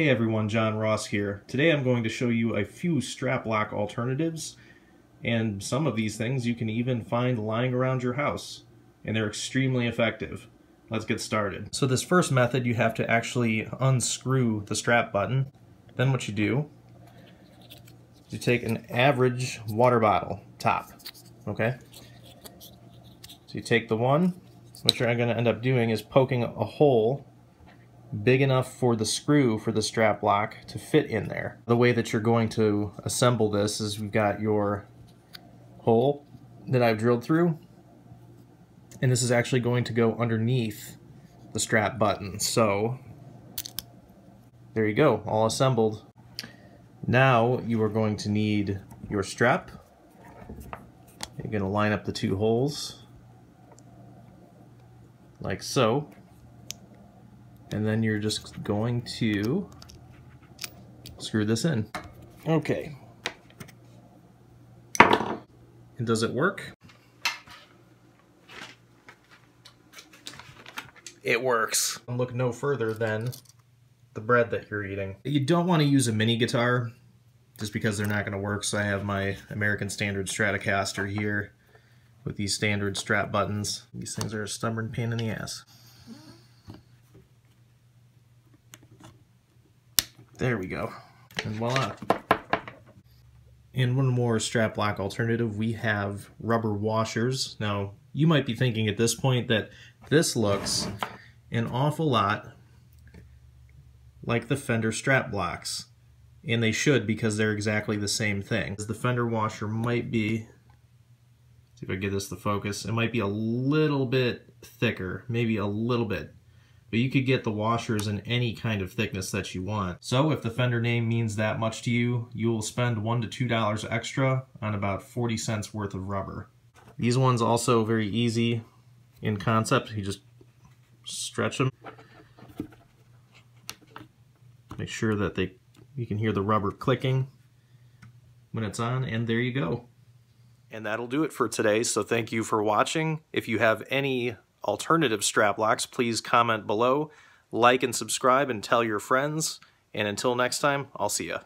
Hey everyone, John Ross here. Today I'm going to show you a few strap lock alternatives and some of these things you can even find lying around your house and they're extremely effective. Let's get started. So this first method you have to actually unscrew the strap button. Then what you do you take an average water bottle top, okay? So you take the one, what you're going to end up doing is poking a hole big enough for the screw for the strap lock to fit in there. The way that you're going to assemble this is we've got your hole that I've drilled through and this is actually going to go underneath the strap button. So there you go, all assembled. Now you are going to need your strap. You're going to line up the two holes like so and then you're just going to screw this in. Okay. And does it work? It works. And look no further than the bread that you're eating. You don't want to use a mini guitar just because they're not going to work, so I have my American Standard Stratocaster here with these standard strap buttons. These things are a stubborn pain in the ass. There we go. And voila. And one more strap lock alternative, we have rubber washers. Now, you might be thinking at this point that this looks an awful lot like the fender strap blocks. And they should because they're exactly the same thing. The fender washer might be, see if I get this to focus, it might be a little bit thicker, maybe a little bit but you could get the washers in any kind of thickness that you want. So if the fender name means that much to you, you will spend one to two dollars extra on about 40 cents worth of rubber. These ones also very easy in concept. You just stretch them. Make sure that they you can hear the rubber clicking when it's on, and there you go. And that'll do it for today, so thank you for watching. If you have any alternative strap locks, please comment below, like and subscribe, and tell your friends. And until next time, I'll see ya.